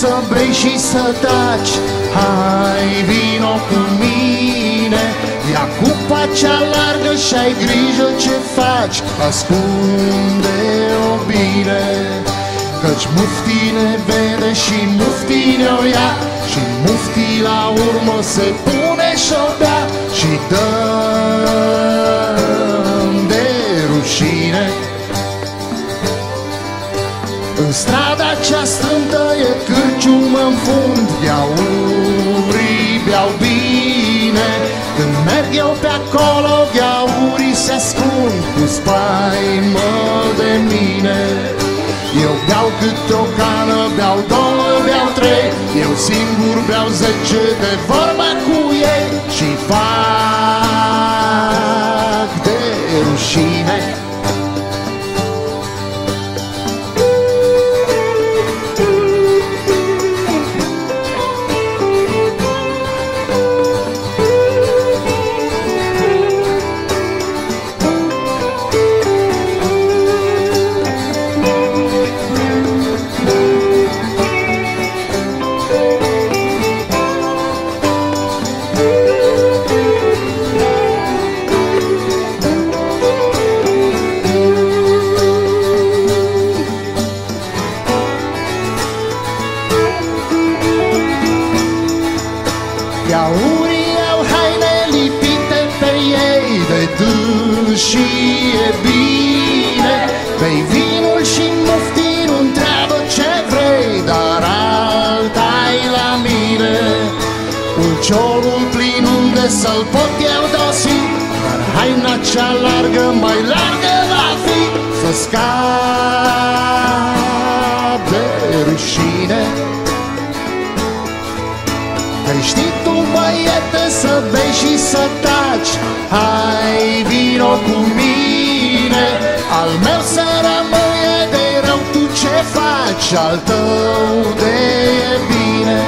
să vrei și să taci. Hai, vino cu mine Ia cupa cea largă și ai grijă ce faci. Ascunde-o bine Căci mufti ne vede și mufti ne-o ia. Și mufti la urmă se pune și-o bea Și dă cea strântă e cârciumă în fund. Beau urii, beau bine. Când merg eu pe acolo, gheaurii se ascund. Cu spaimă de mine. Eu beau câte o cană, beau două, beau trei. Eu singur beau zece de vorba cu ei Iaurii au haine lipite pe ei de dâns și e bine. Bei vinul și mufti nu întreabă ce vrei Dar alta la mine. Ulciorul plin unde să-l pot eu dosi Dar haina cea largă mai largă va fi. Să scap de rușine. Că știi tu, băiete, să bei și să taci. Hai, vino cu mine. Al meu să rămâie de rău Tu ce faci? Al tău de e bine.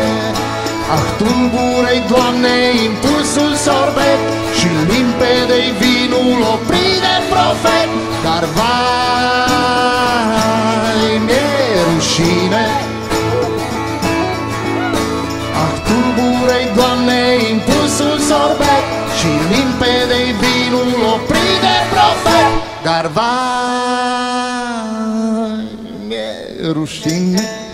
Ah, tulburei, Doamne, impulsul sorbet Și limpede-i vinul oprit de profet. Dar vai, Dar vai, mi-e rușine